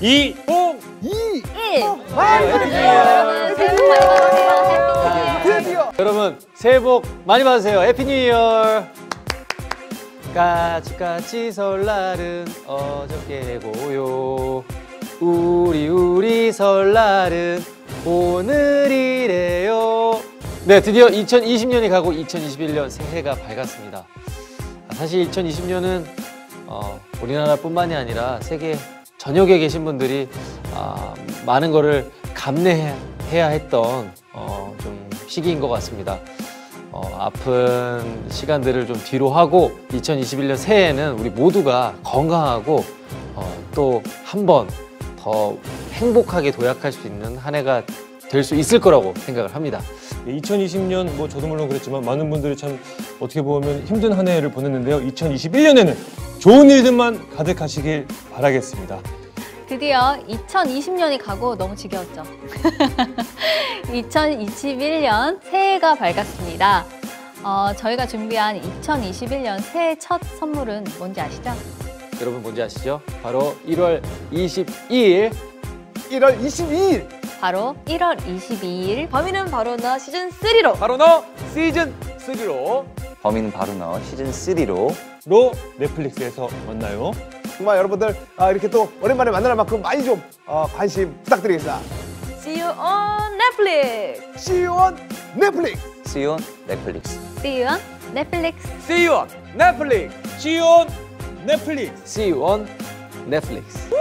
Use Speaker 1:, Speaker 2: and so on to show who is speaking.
Speaker 1: 2, 0,
Speaker 2: 2
Speaker 3: 1.
Speaker 2: 많이
Speaker 3: 여러분 새해 복 많이 받으세요. Happy New Year.
Speaker 2: 드디어
Speaker 4: 여러분 새해 복 많이 받으세요. Happy New Year. 까치까치 설날은 어저께 고요. 우리 우리 설날은 오늘이래요. 네, 드디어 2020년이 가고 2021년 새해가 밝았습니다. 아, 사실 2020년은 어, 우리나라뿐만이 아니라 세계 전역에 계신 분들이 아, 많은 거를 감내해야 했던 어, 좀 시기인 것 같습니다. 어, 아픈 시간들을 좀 뒤로 하고 2021년 새해에는 우리 모두가 건강하고 어, 또한 번 더 행복하게 도약할 수 있는 한 해가 될 수 있을 거라고 생각을 합니다.
Speaker 1: 2020년 뭐 저도 물론 그랬지만 많은 분들이 참 어떻게 보면 힘든 한 해를 보냈는데요. 2021년에는 좋은 일들만 가득하시길 바라겠습니다.
Speaker 3: 드디어 2020년이 가고 너무 지겨웠죠. 2021년 새해가 밝았습니다. 어, 저희가 준비한 2021년 새해 첫 선물은 뭔지 아시죠?
Speaker 4: 여러분 뭔지 아시죠? 바로 1월 22일
Speaker 2: 1월 22일
Speaker 3: 바로 1월 22일 범인은 바로 나 시즌 3로
Speaker 4: 바로 너 시즌 3로
Speaker 5: 범인은 바로 너 시즌 3로
Speaker 1: 로 넷플릭스에서 만나요.
Speaker 2: 정말 여러분들 아, 이렇게 또 오랜만에 만날 만큼 많이 좀 어, 관심 부탁드리겠습니다.
Speaker 3: See you on Netflix.
Speaker 2: See you on Netflix.
Speaker 5: 수yon 넷플릭스
Speaker 3: See you on Netflix.
Speaker 4: See you on Netflix.
Speaker 1: 지온 넷플릭스.
Speaker 4: See you on Netflix.